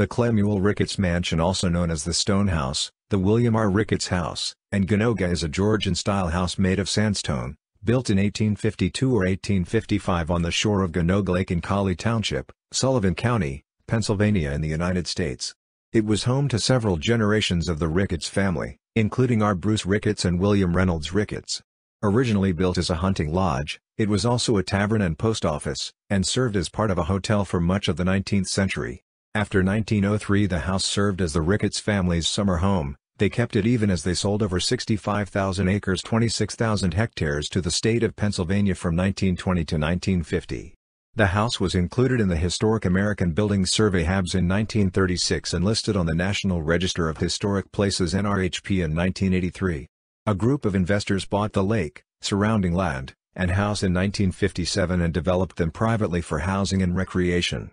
The Clemuel Ricketts Mansion also known as the Stone House, the William R. Ricketts House, and Ganoga is a Georgian-style house made of sandstone, built in 1852 or 1855 on the shore of Ganoga Lake in Colley Township, Sullivan County, Pennsylvania in the United States. It was home to several generations of the Ricketts family, including R. Bruce Ricketts and William Reynolds Ricketts. Originally built as a hunting lodge, it was also a tavern and post office, and served as part of a hotel for much of the 19th century. After 1903 the house served as the Ricketts family's summer home, they kept it even as they sold over 65,000 acres 26,000 hectares to the state of Pennsylvania from 1920 to 1950. The house was included in the Historic American Buildings Survey HABS in 1936 and listed on the National Register of Historic Places NRHP in 1983. A group of investors bought the lake, surrounding land, and house in 1957 and developed them privately for housing and recreation.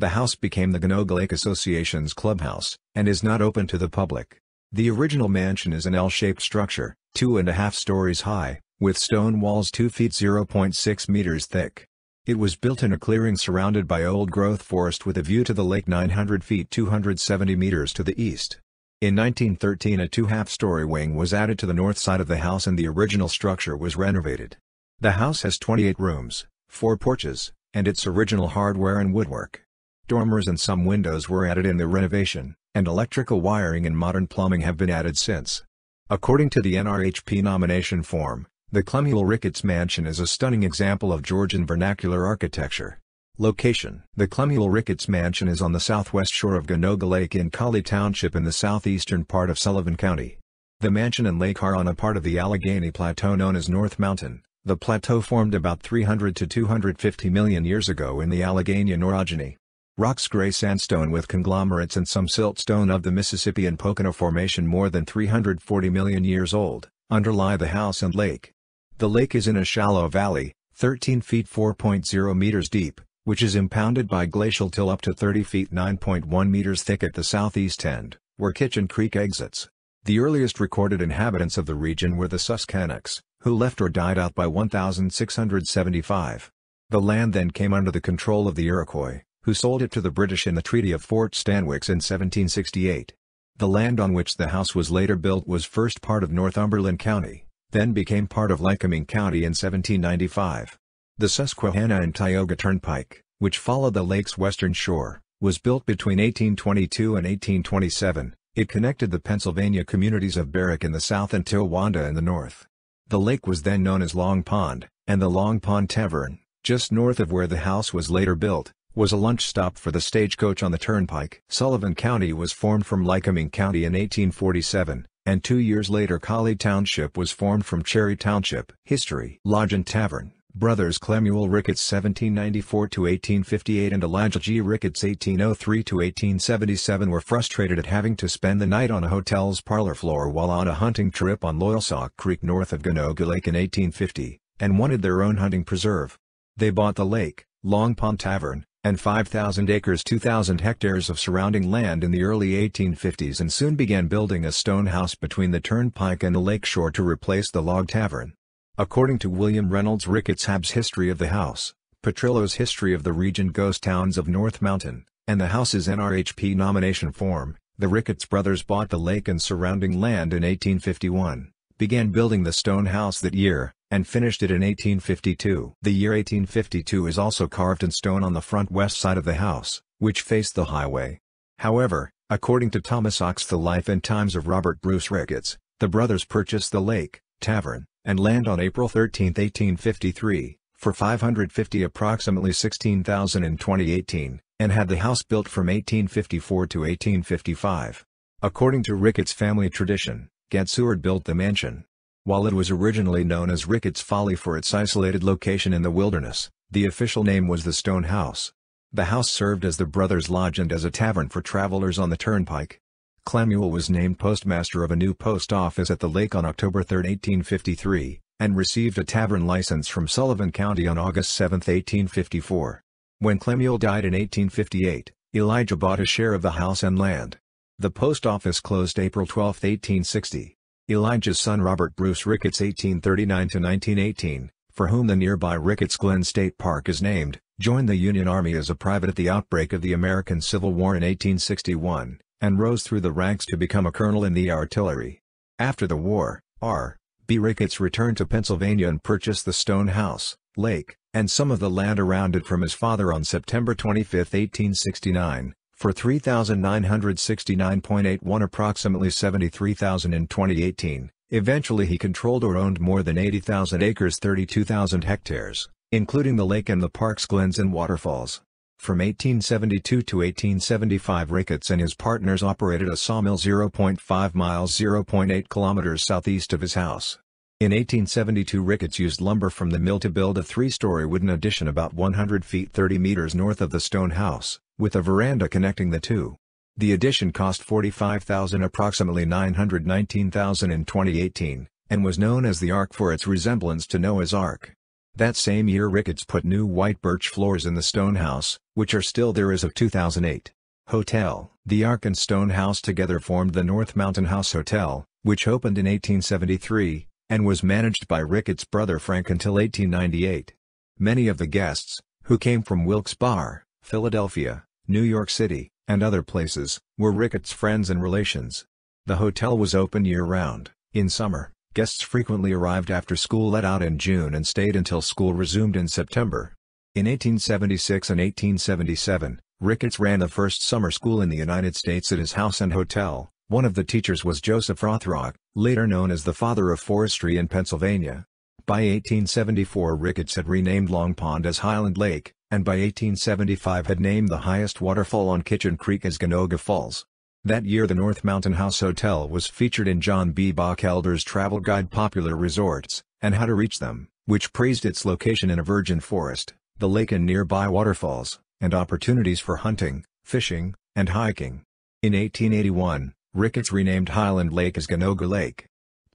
The house became the Ganoga Lake Association's clubhouse, and is not open to the public. The original mansion is an L-shaped structure, two and a half stories high, with stone walls 2 feet 0.6 meters thick. It was built in a clearing surrounded by old-growth forest with a view to the lake 900 feet 270 meters to the east. In 1913 a two-half-story wing was added to the north side of the house and the original structure was renovated. The house has 28 rooms, four porches, and its original hardware and woodwork. Dormers and some windows were added in the renovation, and electrical wiring and modern plumbing have been added since. According to the NRHP nomination form, the Clemuel Ricketts Mansion is a stunning example of Georgian vernacular architecture. Location The Clemuel Ricketts Mansion is on the southwest shore of Ganoga Lake in Colley Township in the southeastern part of Sullivan County. The mansion and lake are on a part of the Allegheny Plateau known as North Mountain. The plateau formed about 300 to 250 million years ago in the Allegheny orogeny. Rocks gray sandstone with conglomerates and some siltstone of the Mississippian Pocono Formation more than 340 million years old, underlie the house and lake. The lake is in a shallow valley, 13 feet 4.0 meters deep, which is impounded by glacial till up to 30 feet 9.1 meters thick at the southeast end, where Kitchen Creek exits. The earliest recorded inhabitants of the region were the Susquehannocks, who left or died out by 1675. The land then came under the control of the Iroquois, who sold it to the British in the Treaty of Fort Stanwix in 1768. The land on which the house was later built was first part of Northumberland County, then became part of Lycoming County in 1795. The Susquehanna and Tioga Turnpike, which followed the lake's western shore, was built between 1822 and 1827. It connected the Pennsylvania communities of Berwick in the south and Towanda in the north. The lake was then known as Long Pond, and the Long Pond Tavern, just north of where the house was later built, was a lunch stop for the stagecoach on the turnpike. Sullivan County was formed from Lycoming County in 1847, and two years later Colley Township was formed from Cherry Township. History Lodge and Tavern Brothers Clemuel Ricketts 1794-1858 and Elijah G. Ricketts 1803-1877 were frustrated at having to spend the night on a hotel's parlor floor while on a hunting trip on Loyalsock Creek north of Ganoga Lake in 1850, and wanted their own hunting preserve. They bought the lake, Long Pond Tavern, and 5,000 acres 2,000 hectares of surrounding land in the early 1850s and soon began building a stone house between the turnpike and the lakeshore to replace the log tavern. According to William Reynolds Ricketts Hab's History of the House, Petrillo's History of the Region Ghost Towns of North Mountain, and the House's NRHP nomination form, the Ricketts brothers bought the lake and surrounding land in 1851, began building the stone house that year, and finished it in 1852. The year 1852 is also carved in stone on the front west side of the house, which faced the highway. However, according to Thomas Ox The Life and Times of Robert Bruce Ricketts, the brothers purchased the lake, tavern, and land on April 13, 1853, for 550 approximately 16,000 in 2018, and had the house built from 1854 to 1855. According to Ricketts family tradition, Gad Seward built the mansion. While it was originally known as Ricketts Folly for its isolated location in the wilderness, the official name was the Stone House. The house served as the brothers' lodge and as a tavern for travelers on the turnpike. Clemuel was named postmaster of a new post office at the lake on October 3, 1853, and received a tavern license from Sullivan County on August 7, 1854. When Clemuel died in 1858, Elijah bought a share of the house and land. The post office closed April 12, 1860. Elijah's son Robert Bruce Ricketts 1839-1918, for whom the nearby Ricketts Glen State Park is named, joined the Union Army as a private at the outbreak of the American Civil War in 1861, and rose through the ranks to become a colonel in the artillery. After the war, R. B. Ricketts returned to Pennsylvania and purchased the Stone House, Lake, and some of the land around it from his father on September 25, 1869, for $3,969.81 approximately 73000 in 2018. Eventually he controlled or owned more than 80,000 acres 32,000 hectares, including the lake and the park's glens and waterfalls. From 1872 to 1875 Ricketts and his partners operated a sawmill 0.5 miles 0.8 kilometers southeast of his house. In 1872 Ricketts used lumber from the mill to build a three-story wooden addition about 100 feet 30 meters north of the stone house, with a veranda connecting the two. The addition cost 45,000 approximately 919,000 in 2018, and was known as the Ark for its resemblance to Noah's Ark. That same year Ricketts put new white birch floors in the stone house, which are still there as of 2008. Hotel The Ark and Stone House together formed the North Mountain House Hotel, which opened in 1873, and was managed by Ricketts' brother Frank until 1898. Many of the guests, who came from Wilkes-Barre, Philadelphia, New York City, and other places, were Ricketts' friends and relations. The hotel was open year-round, in summer, Guests frequently arrived after school let out in June and stayed until school resumed in September. In 1876 and 1877, Ricketts ran the first summer school in the United States at his house and hotel. One of the teachers was Joseph Rothrock, later known as the father of forestry in Pennsylvania. By 1874 Ricketts had renamed Long Pond as Highland Lake, and by 1875 had named the highest waterfall on Kitchen Creek as Ganoga Falls. That year the North Mountain House Hotel was featured in John B. Bachelder's travel guide Popular Resorts, and How to Reach Them, which praised its location in a virgin forest, the lake and nearby waterfalls, and opportunities for hunting, fishing, and hiking. In 1881, Ricketts renamed Highland Lake as Ganoga Lake.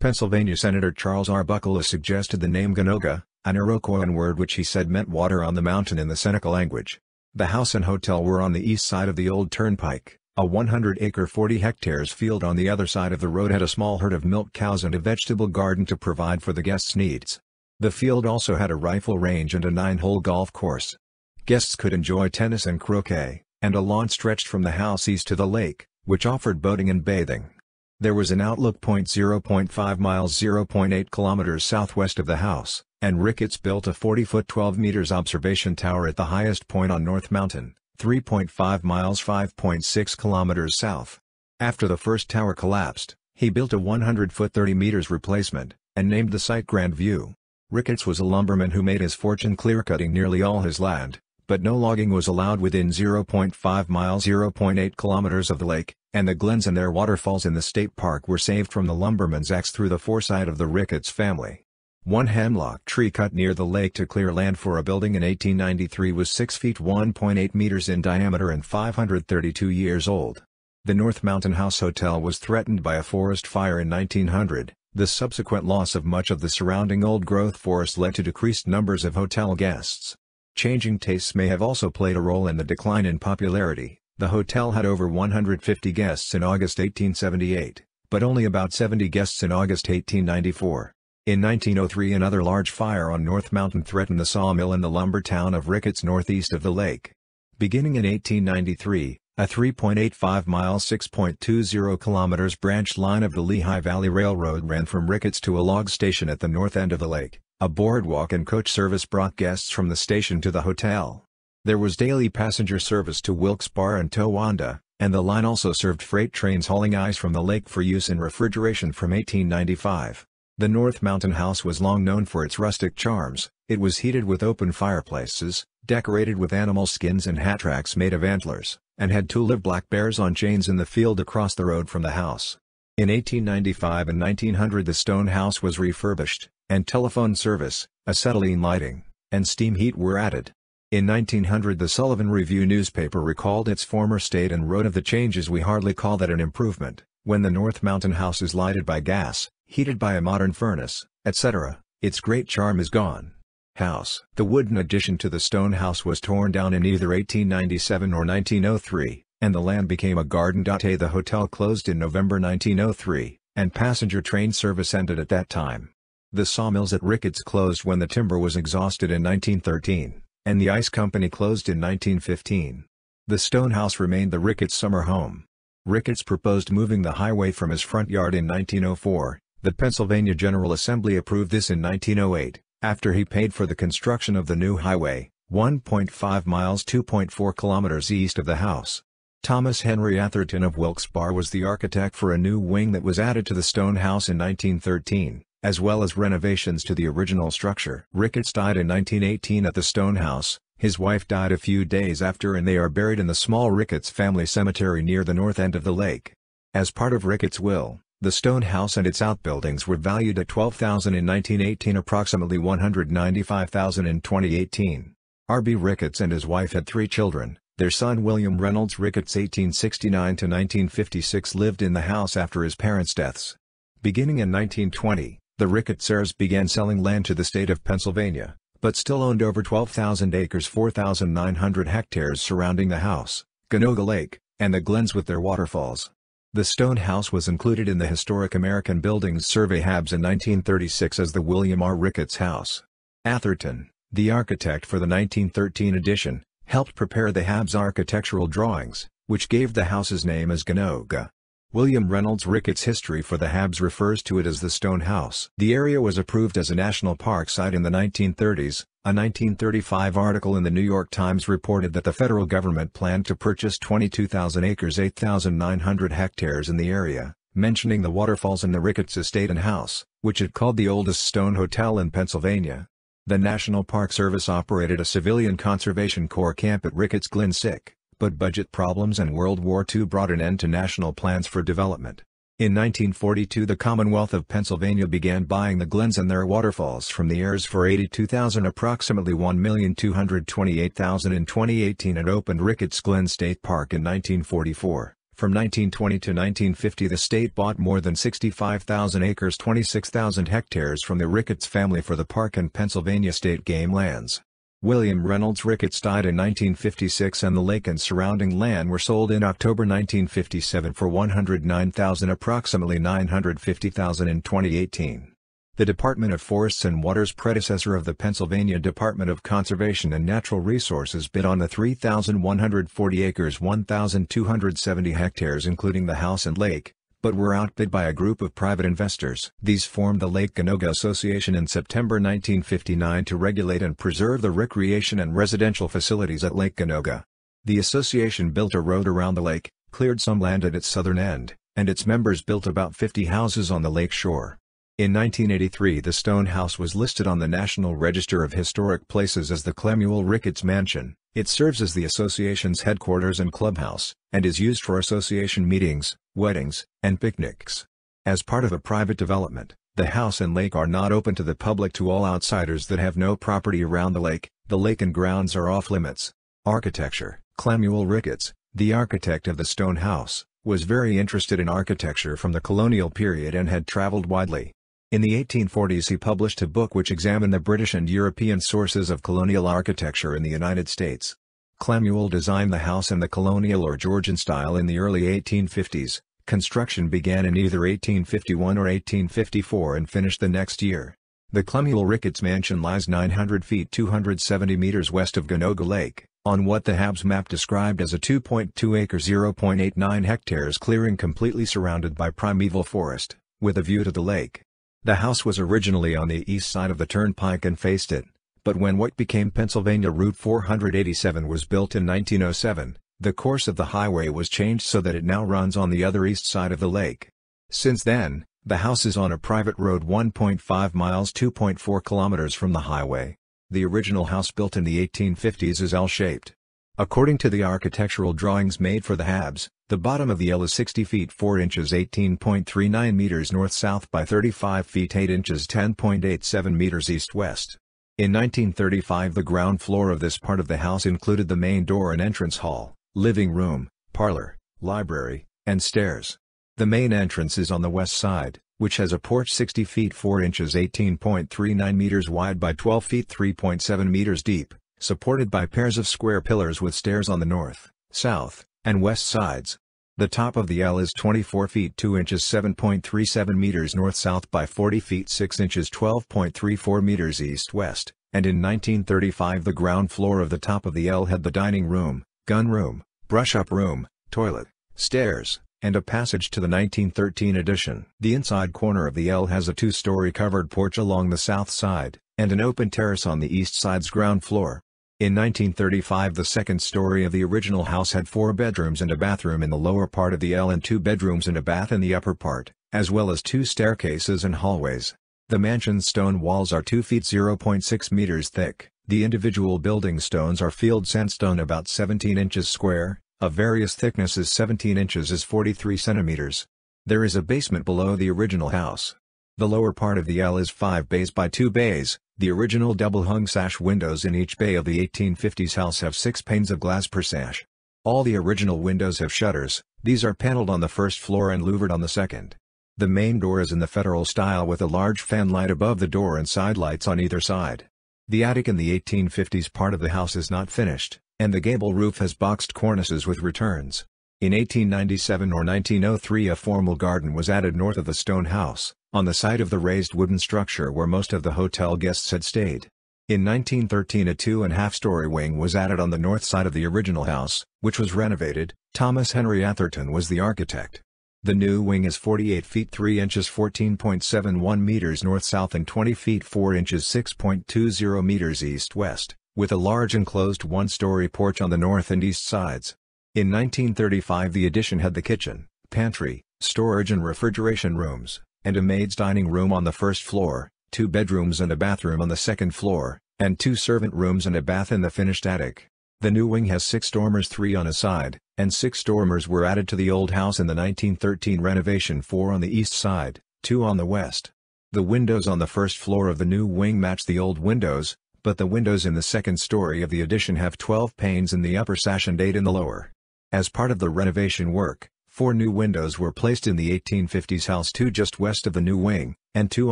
Pennsylvania Senator Charles Arbuckle suggested the name Ganoga, an Iroquoian word which he said meant water on the mountain in the Seneca language. The house and hotel were on the east side of the old turnpike. A 100-acre 40 hectares field on the other side of the road had a small herd of milk cows and a vegetable garden to provide for the guests' needs. The field also had a rifle range and a nine-hole golf course. Guests could enjoy tennis and croquet, and a lawn stretched from the house east to the lake, which offered boating and bathing. There was an outlook point 0.5 miles 0.8 kilometers southwest of the house, and Ricketts built a 40-foot 12 meters observation tower at the highest point on North Mountain. 3.5 miles 5.6 kilometers south. After the first tower collapsed, he built a 100-foot 30 meters replacement, and named the site Grand View. Ricketts was a lumberman who made his fortune clearcutting nearly all his land, but no logging was allowed within 0.5 miles 0.8 kilometers of the lake, and the glens and their waterfalls in the state park were saved from the lumberman's axe through the foresight of the Ricketts family. One hemlock tree cut near the lake to clear land for a building in 1893 was 6 feet 1.8 meters in diameter and 532 years old. The North Mountain House Hotel was threatened by a forest fire in 1900. The subsequent loss of much of the surrounding old-growth forest led to decreased numbers of hotel guests. Changing tastes may have also played a role in the decline in popularity. The hotel had over 150 guests in August 1878, but only about 70 guests in August 1894. In 1903 another large fire on North Mountain threatened the sawmill in the lumber town of Ricketts northeast of the lake. Beginning in 1893, a 3.85-mile 6.20 kilometers branch line of the Lehigh Valley Railroad ran from Ricketts to a log station at the north end of the lake. A boardwalk and coach service brought guests from the station to the hotel. There was daily passenger service to Wilkes-Barre and Towanda, and the line also served freight trains hauling ice from the lake for use in refrigeration from 1895. The North Mountain House was long known for its rustic charms, it was heated with open fireplaces, decorated with animal skins and hat racks made of antlers, and had two live black bears on chains in the field across the road from the house. In 1895 and 1900 the stone house was refurbished, and telephone service, acetylene lighting, and steam heat were added. In 1900 the Sullivan Review newspaper recalled its former state and wrote of the changes we hardly call that an improvement, when the North Mountain House is lighted by gas, heated by a modern furnace, etc., its great charm is gone. House The wooden addition to the stone house was torn down in either 1897 or 1903, and the land became a garden. A The hotel closed in November 1903, and passenger train service ended at that time. The sawmills at Ricketts closed when the timber was exhausted in 1913. And the ice company closed in 1915. The stone house remained the Ricketts summer home. Ricketts proposed moving the highway from his front yard in 1904, the Pennsylvania General Assembly approved this in 1908, after he paid for the construction of the new highway, 1.5 miles 2.4 kilometers east of the house. Thomas Henry Atherton of Wilkes-Barre was the architect for a new wing that was added to the stone house in 1913, as well as renovations to the original structure. Ricketts died in 1918 at the stone house, his wife died a few days after and they are buried in the small Ricketts family cemetery near the north end of the lake. As part of Ricketts' will, the stone house and its outbuildings were valued at 12,000 in 1918 approximately 195,000 in 2018. R.B. Ricketts and his wife had three children. Their son William Reynolds Ricketts 1869-1956 lived in the house after his parents' deaths. Beginning in 1920, the Ricketts heirs began selling land to the state of Pennsylvania, but still owned over 12,000 acres 4,900 hectares surrounding the house, Ganoga Lake, and the glens with their waterfalls. The stone house was included in the Historic American Buildings Survey HABS in 1936 as the William R. Ricketts House. Atherton, the architect for the 1913 edition, helped prepare the HABS architectural drawings, which gave the house's name as Ganoga. William Reynolds Ricketts' history for the HABS refers to it as the Stone House. The area was approved as a national park site in the 1930s. A 1935 article in the New York Times reported that the federal government planned to purchase 22,000 acres 8,900 hectares in the area, mentioning the waterfalls and the Ricketts estate and house, which it called the oldest stone hotel in Pennsylvania. The National Park Service operated a civilian conservation corps camp at Ricketts Glen Sick but budget problems and World War II brought an end to national plans for development. In 1942 the Commonwealth of Pennsylvania began buying the glens and their waterfalls from the heirs for 82,000 approximately 1,228,000 in 2018 and opened Ricketts Glen State Park in 1944. From 1920 to 1950 the state bought more than 65,000 acres 26,000 hectares from the Ricketts family for the park and Pennsylvania state game lands. William Reynolds Ricketts died in 1956 and the lake and surrounding land were sold in October 1957 for 109,000 approximately 950,000 in 2018. The Department of Forests and Water's predecessor of the Pennsylvania Department of Conservation and Natural Resources bid on the 3,140 acres 1,270 hectares including the house and lake, but were outbid by a group of private investors. These formed the Lake Ganoga Association in September 1959 to regulate and preserve the recreation and residential facilities at Lake Ganoga. The association built a road around the lake, cleared some land at its southern end, and its members built about 50 houses on the lake shore. In 1983 the stone house was listed on the National Register of Historic Places as the Clemuel Ricketts Mansion. It serves as the association's headquarters and clubhouse, and is used for association meetings, weddings, and picnics. As part of a private development, the house and lake are not open to the public to all outsiders that have no property around the lake, the lake and grounds are off limits. Architecture Clemuel Ricketts, the architect of the stone house, was very interested in architecture from the colonial period and had traveled widely. In the 1840s he published a book which examined the British and European sources of colonial architecture in the United States. Clemuel designed the house in the colonial or Georgian style in the early 1850s. Construction began in either 1851 or 1854 and finished the next year. The Clemuel Ricketts Mansion lies 900 feet 270 meters west of Ganoga Lake, on what the HABS map described as a 2.2 acre 0.89 hectares clearing completely surrounded by primeval forest, with a view to the lake. The house was originally on the east side of the turnpike and faced it, but when what became Pennsylvania Route 487 was built in 1907, the course of the highway was changed so that it now runs on the other east side of the lake. Since then, the house is on a private road 1.5 miles 2.4 kilometers from the highway. The original house built in the 1850s is L-shaped. According to the architectural drawings made for the HABS, the bottom of the L is 60 feet 4 inches 18.39 meters north-south by 35 feet 8 inches 10.87 meters east-west. In 1935 the ground floor of this part of the house included the main door and entrance hall, living room, parlor, library, and stairs. The main entrance is on the west side, which has a porch 60 feet 4 inches 18.39 meters wide by 12 feet 3.7 meters deep, supported by pairs of square pillars with stairs on the north, south, and west sides. The top of the L is 24 feet 2 inches 7.37 meters north-south by 40 feet 6 inches 12.34 meters east-west, and in 1935 the ground floor of the top of the L had the dining room, gun room, brush-up room, toilet, stairs, and a passage to the 1913 addition. The inside corner of the L has a two-story covered porch along the south side, and an open terrace on the east side's ground floor. In 1935 the second story of the original house had four bedrooms and a bathroom in the lower part of the L and two bedrooms and a bath in the upper part, as well as two staircases and hallways. The mansion's stone walls are 2 feet 0.6 meters thick, the individual building stones are field sandstone about 17 inches square, of various thicknesses 17 inches is 43 centimeters. There is a basement below the original house. The lower part of the L is 5 bays by 2 bays, the original double-hung sash windows in each bay of the 1850s house have six panes of glass per sash. All the original windows have shutters, these are paneled on the first floor and louvered on the second. The main door is in the Federal style with a large fan light above the door and side lights on either side. The attic in the 1850s part of the house is not finished, and the gable roof has boxed cornices with returns. In 1897 or 1903 a formal garden was added north of the stone house, on the site of the raised wooden structure where most of the hotel guests had stayed. In 1913 a two-and-a-half-story wing was added on the north side of the original house, which was renovated, Thomas Henry Atherton was the architect. The new wing is 48 feet 3 inches 14.71 meters north-south and 20 feet 4 inches 6.20 meters east-west, with a large enclosed one-story porch on the north and east sides. In 1935 the addition had the kitchen, pantry, storage and refrigeration rooms, and a maid's dining room on the first floor, two bedrooms and a bathroom on the second floor, and two servant rooms and a bath in the finished attic. The new wing has six dormers three on a side, and six dormers were added to the old house in the 1913 renovation four on the east side, two on the west. The windows on the first floor of the new wing match the old windows, but the windows in the second story of the addition have 12 panes in the upper sash and 8 in the lower. As part of the renovation work, Four new windows were placed in the 1850s house two just west of the new wing, and two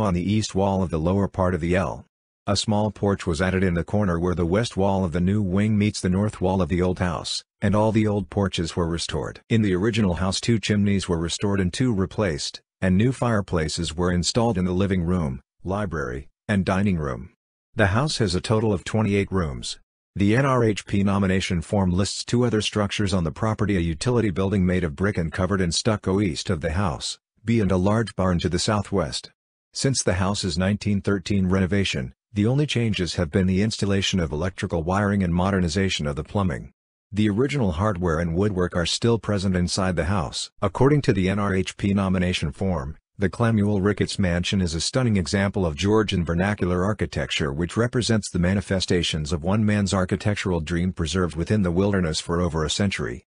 on the east wall of the lower part of the L. A small porch was added in the corner where the west wall of the new wing meets the north wall of the old house, and all the old porches were restored. In the original house two chimneys were restored and two replaced, and new fireplaces were installed in the living room, library, and dining room. The house has a total of 28 rooms, the NRHP nomination form lists two other structures on the property a utility building made of brick and covered in stucco east of the house, B and a large barn to the southwest. Since the house's 1913 renovation, the only changes have been the installation of electrical wiring and modernization of the plumbing. The original hardware and woodwork are still present inside the house. According to the NRHP nomination form, the Clemuel Ricketts Mansion is a stunning example of Georgian vernacular architecture which represents the manifestations of one man's architectural dream preserved within the wilderness for over a century.